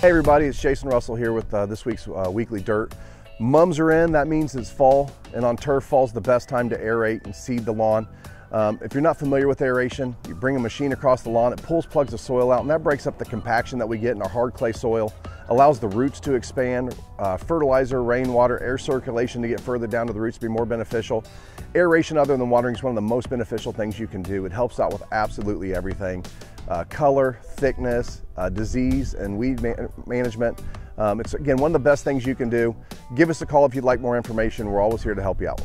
Hey everybody, it's Jason Russell here with uh, this week's uh, Weekly Dirt. Mums are in, that means it's fall, and on turf, fall's the best time to aerate and seed the lawn. Um, if you're not familiar with aeration, you bring a machine across the lawn, it pulls plugs of soil out, and that breaks up the compaction that we get in our hard clay soil, allows the roots to expand, uh, fertilizer, rainwater, air circulation to get further down to the roots to be more beneficial. Aeration, other than watering, is one of the most beneficial things you can do. It helps out with absolutely everything. Uh, color, thickness, uh, disease, and weed ma management. Um, it's again one of the best things you can do. Give us a call if you'd like more information. We're always here to help you out.